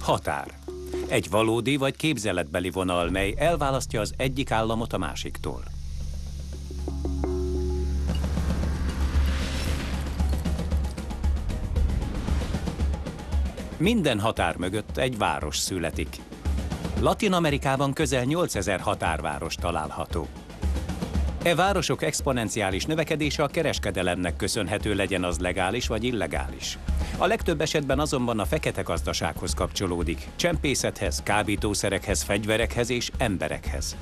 Határ. Egy valódi vagy képzeletbeli vonal, mely elválasztja az egyik államot a másiktól. Minden határ mögött egy város születik. Latin Amerikában közel 8000 határváros található. E városok exponenciális növekedése a kereskedelemnek köszönhető legyen az legális vagy illegális. A legtöbb esetben azonban a fekete gazdasághoz kapcsolódik, csempészethez, kábítószerekhez, fegyverekhez és emberekhez.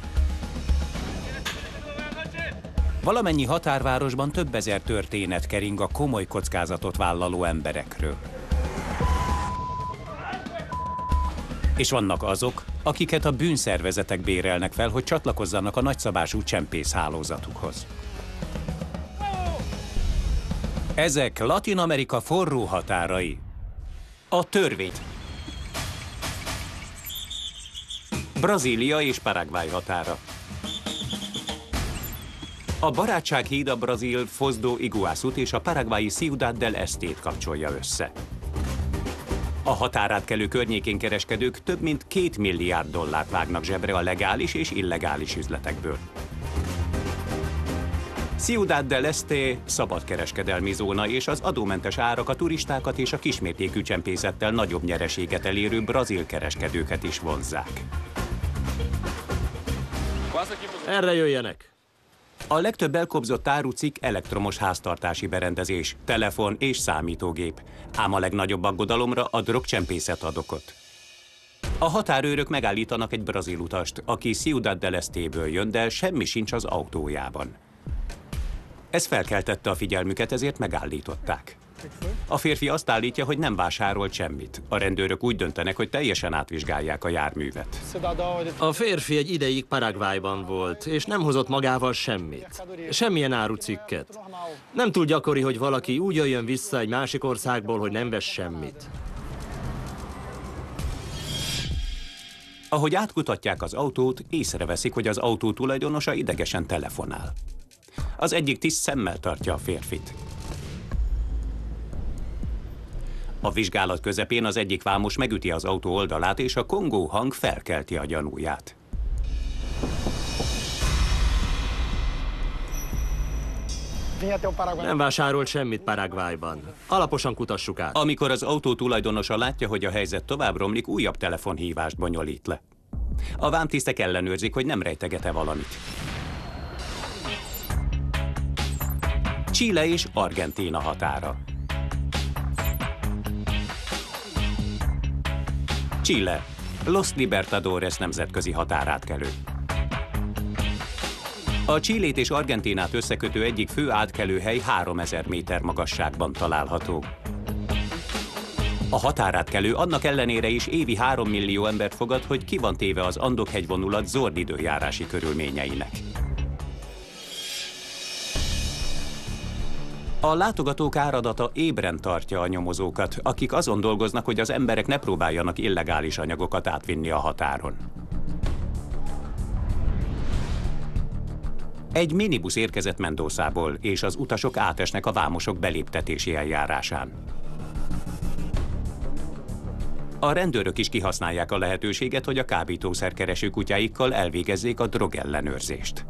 Valamennyi határvárosban több ezer történet kering a komoly kockázatot vállaló emberekről. És vannak azok, akiket a bűnszervezetek bérelnek fel, hogy csatlakozzanak a nagyszabású csempész hálózatukhoz. Ezek Latin Amerika forró határai. A törvény. Brazília és Paraguay határa. A Barátság híd a brazil Foz do Iguazút és a paraguayi Ciudad del Estét kapcsolja össze. A határátkelő környékén kereskedők több mint két milliárd dollárt vágnak zsebre a legális és illegális üzletekből. Ciudad del Este szabadkereskedelmi zóna és az adómentes árak a turistákat és a kismértékű csempészettel nagyobb nyereséget elérő brazil kereskedőket is vonzzák. Erre jöjjenek! A legtöbb elkobzott árucik elektromos háztartási berendezés, telefon és számítógép. Ám a legnagyobb aggodalomra a drogcsempészet ad okot. A határőrök megállítanak egy brazil utast, aki Ciudad del Estéből jön, de semmi sincs az autójában. Ez felkeltette a figyelmüket, ezért megállították. A férfi azt állítja, hogy nem vásárolt semmit. A rendőrök úgy döntenek, hogy teljesen átvizsgálják a járművet. A férfi egy ideig Paraguayban volt, és nem hozott magával semmit. Semmilyen árucikket. Nem túl gyakori, hogy valaki úgy jöjjön vissza egy másik országból, hogy nem vesz semmit. Ahogy átkutatják az autót, észreveszik, hogy az autó tulajdonosa idegesen telefonál. Az egyik tiszt szemmel tartja a férfit. A vizsgálat közepén az egyik vámos megüti az autó oldalát, és a kongó hang felkelti a gyanúját. Nem vásárolt semmit Paraguayban. Alaposan kutassuk át. Amikor az autó tulajdonosa látja, hogy a helyzet tovább romlik, újabb telefonhívást bonyolít le. A vámtisztek ellenőrzik, hogy nem rejtegete valamit. Chile és Argentína határa. Chile, Los Libertadores nemzetközi határátkelő. A Chilét és Argentinát összekötő egyik fő átkelőhely 3000 méter magasságban található. A határátkelő annak ellenére is évi 3 millió embert fogad, hogy ki van téve az Andok hegyvonulat zord időjárási körülményeinek. A látogatók áradata ébren tartja a nyomozókat, akik azon dolgoznak, hogy az emberek ne próbáljanak illegális anyagokat átvinni a határon. Egy minibusz érkezett Mendószából, és az utasok átesnek a vámosok beléptetési eljárásán. A rendőrök is kihasználják a lehetőséget, hogy a kábítószerkereső kutyáikkal elvégezzék a drogellenőrzést.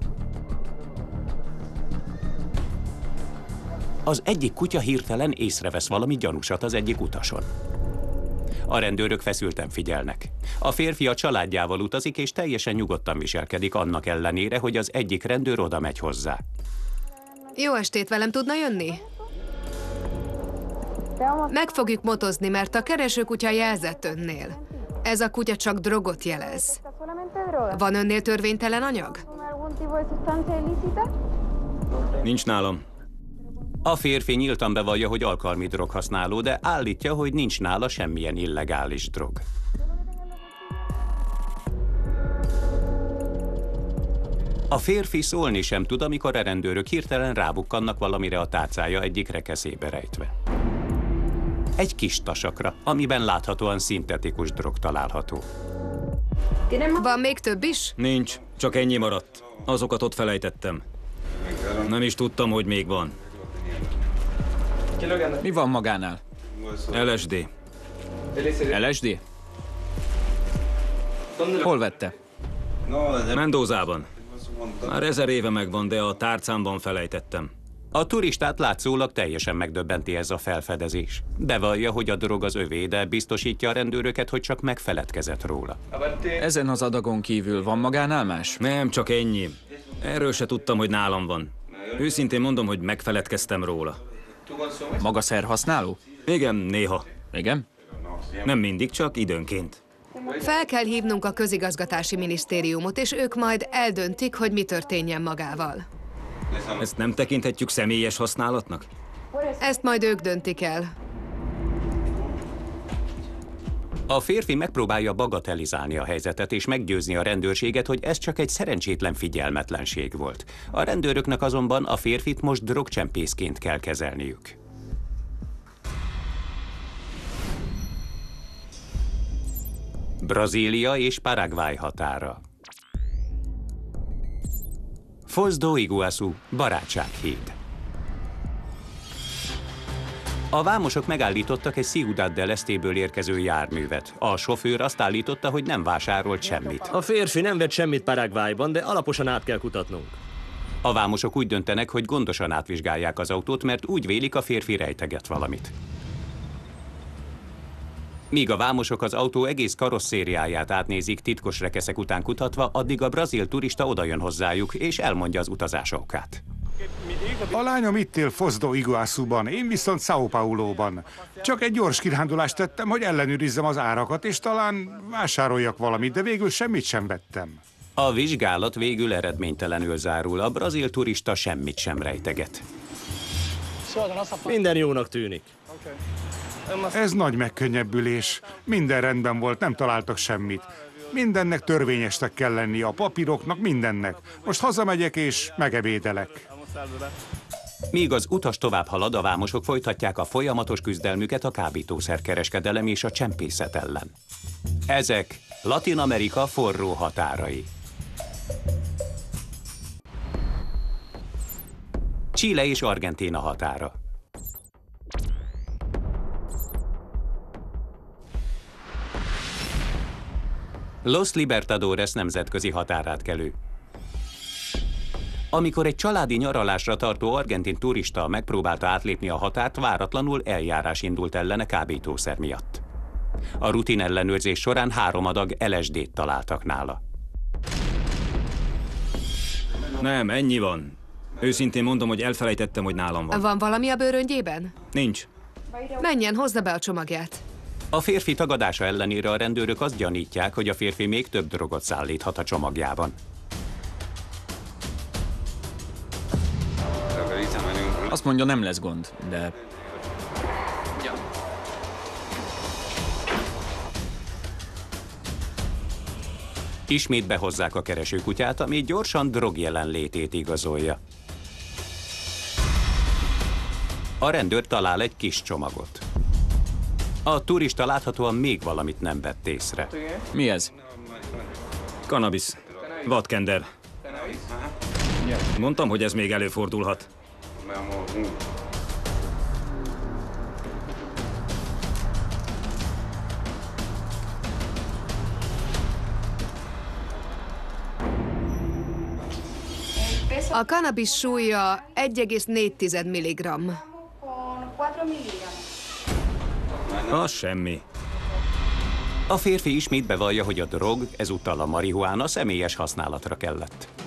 Az egyik kutya hirtelen észrevesz valami gyanúsat az egyik utason. A rendőrök feszülten figyelnek. A férfi a családjával utazik, és teljesen nyugodtan viselkedik annak ellenére, hogy az egyik rendőr oda megy hozzá. Jó estét, velem tudna jönni? Meg fogjuk motozni, mert a keresőkutya jelzett önnél. Ez a kutya csak drogot jelez. Van önnél törvénytelen anyag? Nincs nálam. A férfi nyíltan bevallja, hogy alkalmi droghasználó, de állítja, hogy nincs nála semmilyen illegális drog. A férfi szólni sem tud, amikor a rendőrök hirtelen rábukkannak valamire a tárcája egyik rekeszébe rejtve. Egy kis tasakra, amiben láthatóan szintetikus drog található. Van még több is? Nincs, csak ennyi maradt. Azokat ott felejtettem. Nem is tudtam, hogy még van. Mi van magánál? LSD. LSD? Hol vette? Mendózában. Már ezer éve megvan, de a tárcámban felejtettem. A turistát látszólag teljesen megdöbbenti ez a felfedezés. Bevallja, hogy a drog az övé, de biztosítja a rendőröket, hogy csak megfeledkezett róla. Ezen az adagon kívül van magánál más? Nem, csak ennyi. Erről se tudtam, hogy nálam van. Őszintén mondom, hogy megfeledkeztem róla. Maga szerhasználó? Igen, néha. Igen? Nem mindig, csak időnként. Fel kell hívnunk a közigazgatási minisztériumot, és ők majd eldöntik, hogy mi történjen magával. Ezt nem tekinthetjük személyes használatnak? Ezt majd ők döntik el. A férfi megpróbálja bagatelizálni a helyzetet és meggyőzni a rendőrséget, hogy ez csak egy szerencsétlen figyelmetlenség volt. A rendőröknek azonban a férfit most drogcsempészként kell kezelniük. Brazília és Paraguay határa. Foz do Iguaçu, barátsághíd. A vámosok megállítottak egy Ciudad del Estéből érkező járművet. A sofőr azt állította, hogy nem vásárolt semmit. A férfi nem vett semmit Paraguayban, de alaposan át kell kutatnunk. A vámosok úgy döntenek, hogy gondosan átvizsgálják az autót, mert úgy vélik, a férfi rejteget valamit. Míg a vámosok az autó egész karosszériáját átnézik titkos rekeszek után kutatva, addig a brazil turista odajön hozzájuk, és elmondja az utazás okát. A lányom itt él Foz do Iguaçuban, én viszont São Paulo-ban. Csak egy gyors kirándulást tettem, hogy ellenőrizzem az árakat, és talán vásároljak valamit, de végül semmit sem vettem. A vizsgálat végül eredménytelenül zárul, a brazil turista semmit sem rejteget. Minden jónak tűnik. Ez nagy megkönnyebbülés. Minden rendben volt, nem találtak semmit. Mindennek törvényesnek kell lenni, a papíroknak, mindennek. Most hazamegyek és megebédelek. Míg az utas tovább halad, a vámosok folytatják a folyamatos küzdelmüket a kábítószerkereskedelem és a csempészet ellen. Ezek Latin Amerika forró határai. Chile és Argentína határa. Los Libertadores nemzetközi határátkelő. Amikor egy családi nyaralásra tartó argentin turista megpróbálta átlépni a határt, váratlanul eljárás indult ellene kábítószer miatt. A rutin ellenőrzés során három adag LSD-t találtak nála. Nem, ennyi van. Őszintén mondom, hogy elfelejtettem, hogy nálam van. Van valami a bőröngyében? Nincs. Menjen, hozza be a csomagját. A férfi tagadása ellenére a rendőrök azt gyanítják, hogy a férfi még több drogot szállíthat a csomagjában. Azt mondja, nem lesz gond, de Ismét behozzák a keresőkutyát, ami gyorsan drog jelenlétét igazolja. A rendőr talál egy kis csomagot. A turista láthatóan még valamit nem vett észre. mi ez? Cannabis. Vadkender. Mondtam, hogy ez még előfordulhat. A cannabis súlya 1,4 mg. con 4 miligramos. Az semmi. A férfi ismét bevallja, hogy a drog, ezúttal a marihuána személyes használatra kellett.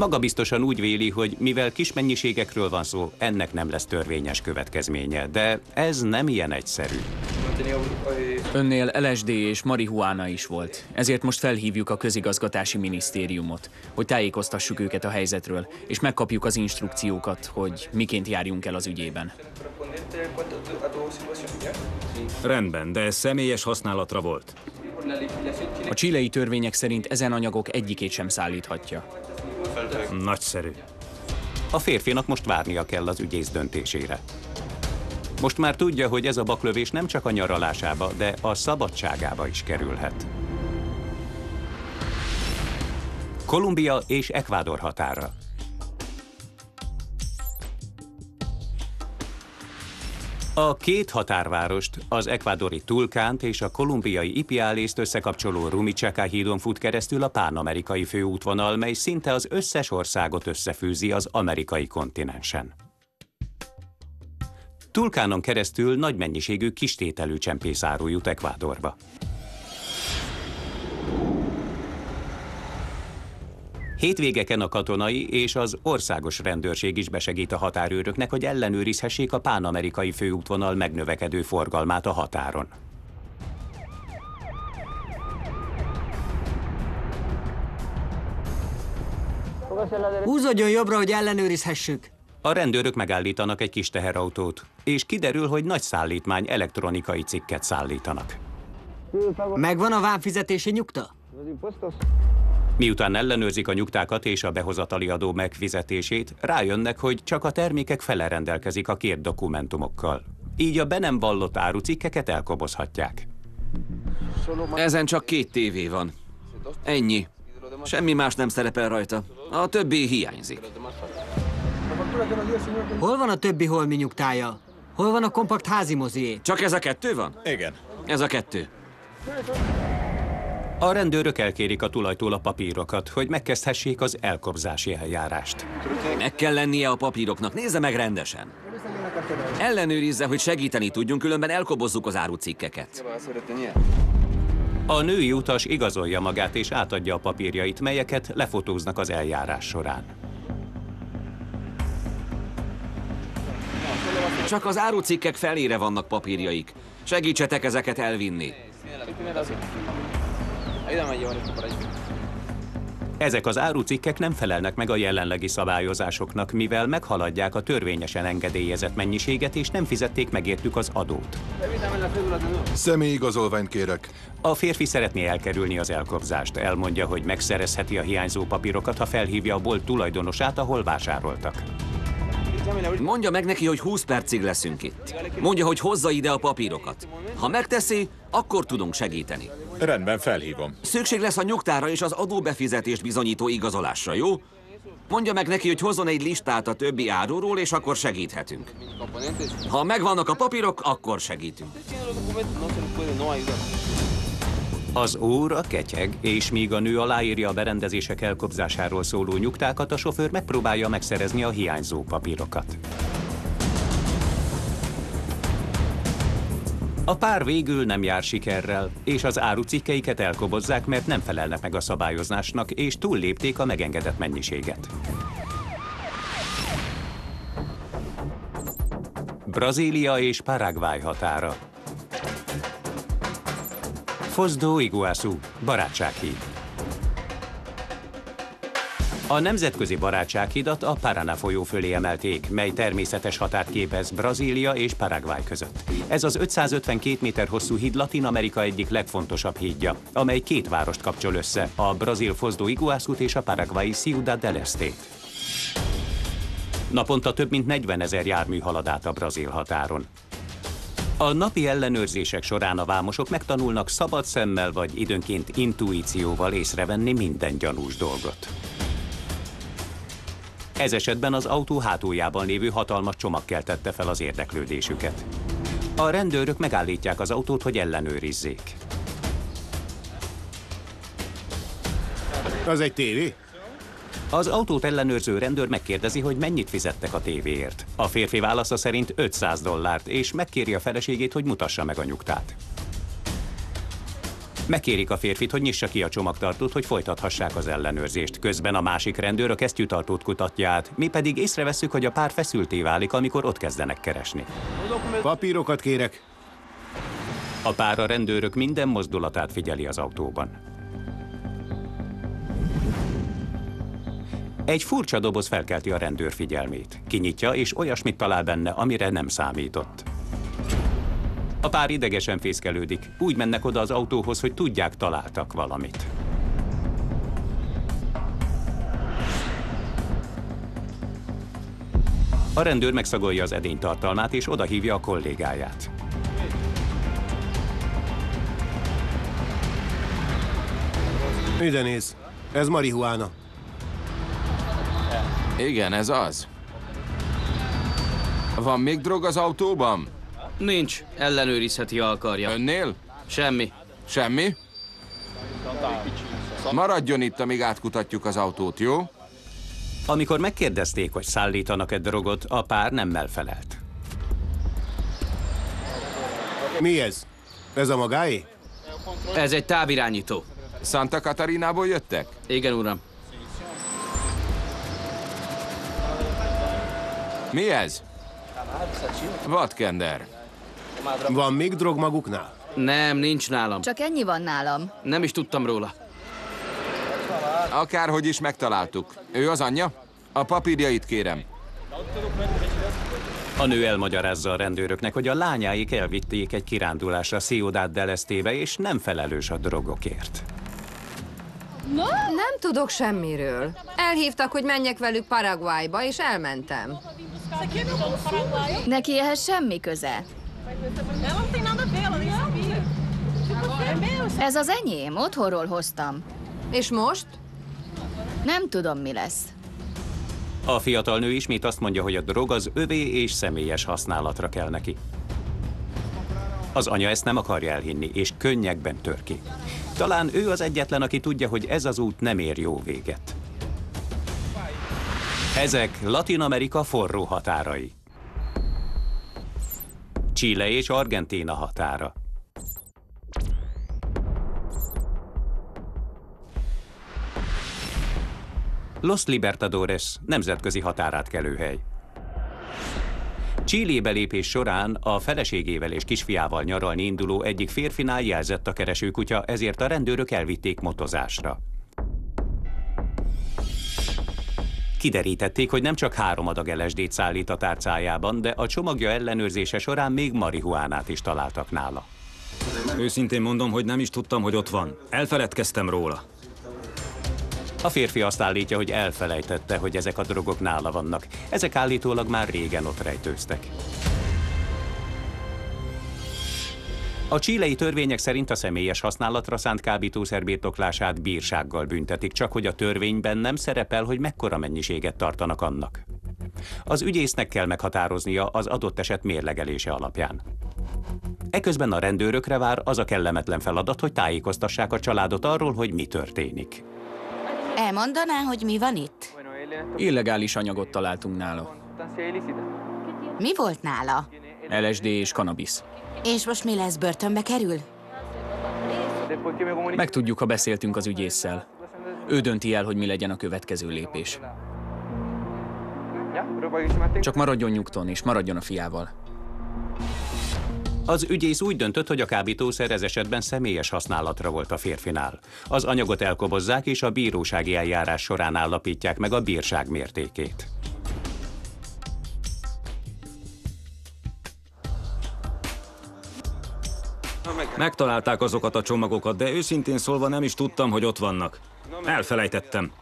Maga biztosan úgy véli, hogy mivel kis mennyiségekről van szó, ennek nem lesz törvényes következménye, de ez nem ilyen egyszerű. Önnél LSD és marihuána is volt. Ezért most felhívjuk a közigazgatási minisztériumot, hogy tájékoztassuk őket a helyzetről, és megkapjuk az instrukciókat, hogy miként járjunk el az ügyében. Rendben, de ez személyes használatra volt. A csilei törvények szerint ezen anyagok egyikét sem szállíthatja. Nagyszerű. A férfinak most várnia kell az ügyész döntésére. Most már tudja, hogy ez a baklövés nem csak a nyaralásába, de a szabadságába is kerülhet. Kolumbia és Ekvádor határa. A két határvárost, az ekvádori Tulkánt és a kolumbiai Ipiálészt összekapcsoló Rumichaca hídon fut keresztül a pánamerikai főútvonal, mely szinte az összes országot összefűzi az amerikai kontinensen. Tulkánon keresztül nagy mennyiségű kistételű csempészáru jut Ekvádorba. Hétvégeken a katonai és az országos rendőrség is besegít a határőröknek, hogy ellenőrizhessék a pánamerikai főútvonal megnövekedő forgalmát a határon. Húzódjon jobbra, hogy ellenőrizhessük. A rendőrök megállítanak egy kis teherautót, és kiderül, hogy nagy szállítmány elektronikai cikket szállítanak. Megvan a vámfizetési nyugta? Miután ellenőrzik a nyugtákat és a behozatali adó megfizetését, rájönnek, hogy csak a termékek fele rendelkezik a kért dokumentumokkal. Így a be nem vallott árucikkeket elkobozhatják. Ezen csak két tévé van. Ennyi. Semmi más nem szerepel rajta. A többi hiányzik. Hol van a többi holmi nyugtája? Hol van a kompakt házi mozié? Csak ez a kettő van? Igen. Ez a kettő. A rendőrök elkérik a tulajtól a papírokat, hogy megkezdhessék az elkobzási eljárást. Meg kell lennie a papíroknak. Nézze meg rendesen. Ellenőrizze, hogy segíteni tudjunk, különben elkobozzuk az árucikkeket. A női utas igazolja magát és átadja a papírjait, melyeket lefotóznak az eljárás során. Csak az árucikkek felére vannak papírjaik. Segítsetek ezeket elvinni. Ezek az árucikkek nem felelnek meg a jelenlegi szabályozásoknak, mivel meghaladják a törvényesen engedélyezett mennyiséget és nem fizették meg értük az adót. Személyigazolványt kérek. A férfi szeretné elkerülni az elkobzást. Elmondja, hogy megszerezheti a hiányzó papírokat, ha felhívja a bolt tulajdonosát, ahol vásároltak. Mondja meg neki, hogy 20 percig leszünk itt. Mondja, hogy hozza ide a papírokat. Ha megteszi, akkor tudunk segíteni. Rendben, felhívom. Szükség lesz a nyugtára és az adóbefizetést bizonyító igazolásra, jó? Mondja meg neki, hogy hozzon egy listát a többi áruról, és akkor segíthetünk. Ha megvannak a papírok, akkor segítünk. Az óra ketyeg, és míg a nő aláírja a berendezések elkobzásáról szóló nyugtákat, a sofőr megpróbálja megszerezni a hiányzó papírokat. A pár végül nem jár sikerrel, és az árucikkeiket elkobozzák, mert nem felelnek meg a szabályozásnak, és túllépték a megengedett mennyiséget. Brazília és Paraguay határa. Foz do Iguaçu, barátsághíd. A nemzetközi barátsághidat a Paraná folyó fölé emelték, mely természetes határt képez Brazília és Paraguay között. Ez az 552 méter hosszú híd Latin Amerika egyik legfontosabb hídja, amely két várost kapcsol össze, a brazil Foz do Iguaçu és a paraguayi Ciudad del Estét. Naponta több mint 40 ezer jármű halad át a brazil határon. A napi ellenőrzések során a vámosok megtanulnak szabad szemmel vagy időnként intuícióval észrevenni minden gyanús dolgot. Ez esetben az autó hátuljában lévő hatalmas csomag keltette fel az érdeklődésüket. A rendőrök megállítják az autót, hogy ellenőrizzék. Az egy tévé? Az autót ellenőrző rendőr megkérdezi, hogy mennyit fizettek a tévéért. A férfi válasza szerint 500 dollárt, és megkéri a feleségét, hogy mutassa meg a nyugtát. Megkérik a férfit, hogy nyissa ki a csomagtartót, hogy folytathassák az ellenőrzést. Közben a másik rendőr a kesztyűtartót kutatja át, mi pedig észreveszünk, hogy a pár feszülté válik, amikor ott kezdenek keresni. Papírokat kérek. A pár a rendőrök minden mozdulatát figyeli az autóban. Egy furcsa doboz felkelti a rendőr figyelmét. Kinyitja, és olyasmit talál benne, amire nem számított. A pár idegesen fészkelődik. Úgy mennek oda az autóhoz, hogy tudják, találtak valamit. A rendőr megszagolja az edény tartalmát, és odahívja a kollégáját. Ide néz. Ez marihuána. Igen, ez az. Van még drog az autóban? Nincs. Ellenőrizheti, ha akarja. Önnél? Semmi. Semmi? Maradjon itt, amíg átkutatjuk az autót, jó? Amikor megkérdezték, hogy szállítanak-e drogot, a pár nemmel felelt. Mi ez? Ez a magáé? Ez egy távirányító. Santa Catarinából jöttek? Igen, uram. Mi ez? Vadkender. Van még drog maguknál? Nem, nincs nálam. Csak ennyi van nálam. Nem is tudtam róla. Akárhogy is megtaláltuk. Ő az anyja? A papírjait kérem. A nő elmagyarázza a rendőröknek, hogy a lányáik elvitték egy kirándulásra Ciudad del Estébe, és nem felelős a drogokért. Nem tudok semmiről. Elhívtak, hogy menjek velük Paraguayba, és elmentem. Neki ehhez semmi köze. Ez az enyém, otthonról hoztam. És most? Nem tudom, mi lesz. A fiatal nő ismét azt mondja, hogy a drog az övé és személyes használatra kell neki. Az anya ezt nem akarja elhinni, és könnyekben tör ki. Talán ő az egyetlen, aki tudja, hogy ez az út nem ér jó véget. Ezek Latin Amerika forró határai. Chile és Argentína határa. Los Libertadores nemzetközi határátkelőhely. Csillébe lépés során a feleségével és kisfiával nyaralni induló egyik férfinál jelzett a keresőkutya, ezért a rendőrök elvitték motozásra. Kiderítették, hogy nem csak három adag LSD-t szállít a tárcájában, de a csomagja ellenőrzése során még marihuánát is találtak nála. Őszintén mondom, hogy nem is tudtam, hogy ott van. Elfeledkeztem róla. A férfi azt állítja, hogy elfelejtette, hogy ezek a drogok nála vannak. Ezek állítólag már régen ott rejtőztek. A csílei törvények szerint a személyes használatra szánt kábítószer birtoklását bírsággal büntetik, csak hogy a törvényben nem szerepel, hogy mekkora mennyiséget tartanak annak. Az ügyésznek kell meghatároznia az adott eset mérlegelése alapján. Eközben a rendőrökre vár az a kellemetlen feladat, hogy tájékoztassák a családot arról, hogy mi történik. Elmondaná, hogy mi van itt? Illegális anyagot találtunk nála. Mi volt nála? LSD és cannabis. És most mi lesz, börtönbe kerül? Megtudjuk, ha beszéltünk az ügyésszel. Ő dönti el, hogy mi legyen a következő lépés. Csak maradjon nyugton, és maradjon a fiával. Az ügyész úgy döntött, hogy a kábítószer ez esetben személyes használatra volt a férfinál. Az anyagot elkobozzák, és a bírósági eljárás során állapítják meg a bírság mértékét. Megtalálták azokat a csomagokat, de őszintén szólva nem is tudtam, hogy ott vannak. Elfelejtettem.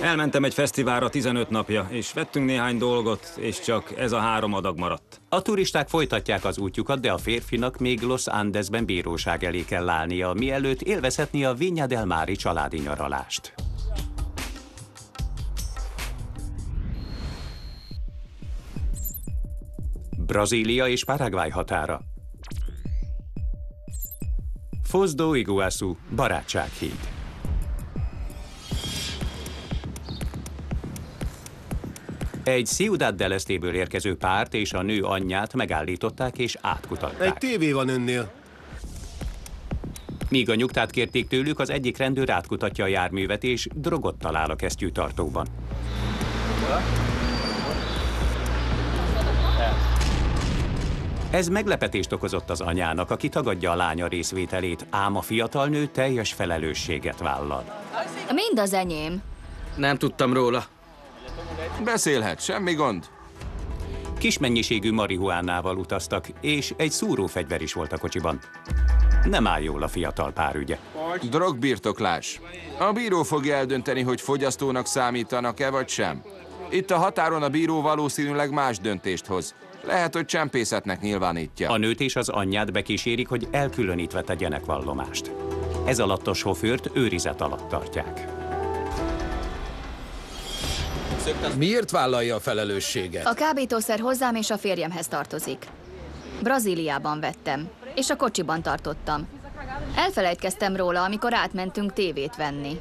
Elmentem egy fesztiválra 15 napja, és vettünk néhány dolgot, és csak ez a három adag maradt. A turisták folytatják az útjukat, de a férfinak még Los Andesben bíróság elé kell állnia, mielőtt élvezhetni a Vinya del Mari családi nyaralást. Brazília és Paraguay határa. Foz do Iguaçu, barátsághíd. Egy Ciudad del Estéből érkező párt és a nő anyját megállították és átkutatták. Egy tévé van önnél. Míg a nyugtát kérték tőlük, az egyik rendőr átkutatja a járművet és drogot talál a kesztyűtartóban. Ez meglepetést okozott az anyának, aki tagadja a lánya részvételét, ám a fiatal nő teljes felelősséget vállal. Mind az enyém. Nem tudtam róla. Beszélhet, semmi gond. Kis mennyiségű marihuánával utaztak, és egy szúrófegyver is volt a kocsiban. Nem áll jól a fiatal pár ügye. Drogbirtoklás. A bíró fogja eldönteni, hogy fogyasztónak számítanak-e vagy sem. Itt a határon a bíró valószínűleg más döntést hoz. Lehet, hogy csempészetnek nyilvánítja. A nőt és az anyját bekísérik, hogy elkülönítve tegyenek vallomást. Ez alatt a sofőrt őrizet alatt tartják. Miért vállalja a felelősséget? A kábítószer hozzám és a férjemhez tartozik. Brazíliában vettem, és a kocsiban tartottam. Elfelejtkeztem róla, amikor átmentünk tévét venni.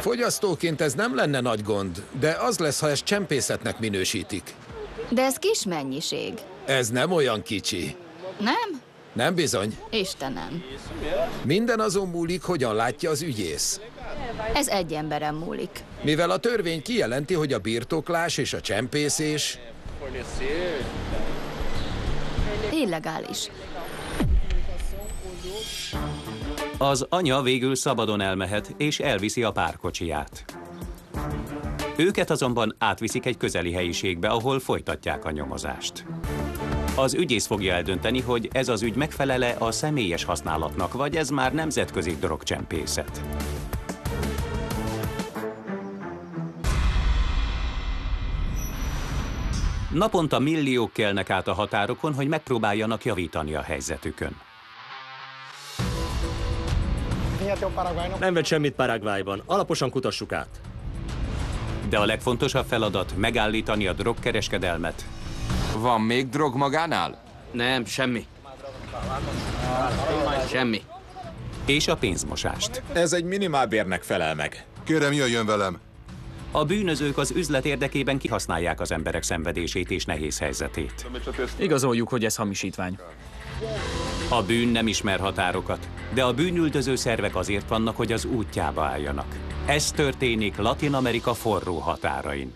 Fogyasztóként ez nem lenne nagy gond, de az lesz, ha ezt csempészetnek minősítik. De ez kis mennyiség. Ez nem olyan kicsi. Nem? Nem bizony. Istenem. Minden azon múlik, hogyan látja az ügyész. Ez egy emberem múlik. Mivel a törvény kijelenti, hogy a birtoklás és a csempészés Illegális. Az anya végül szabadon elmehet, és elviszi a párkocsiját. Őket azonban átviszik egy közeli helyiségbe, ahol folytatják a nyomozást. Az ügyész fogja eldönteni, hogy ez az ügy megfelele a személyes használatnak, vagy ez már nemzetközi drogcsempészet. Naponta milliók kelnek át a határokon, hogy megpróbáljanak javítani a helyzetükön. Nem vett semmit Paraguayban. Alaposan kutassuk át. De a legfontosabb feladat megállítani a drogkereskedelmet. Van még drog magánál? Nem, semmi. Semmi. És a pénzmosást. Ez egy minimálbérnek felel meg. Kérem, jöjjön velem. A bűnözők az üzlet érdekében kihasználják az emberek szenvedését és nehéz helyzetét. Igazoljuk, hogy ez hamisítvány. A bűn nem ismer határokat, de a bűnüldöző szervek azért vannak, hogy az útjába álljanak. Ez történik Latin Amerika forró határain.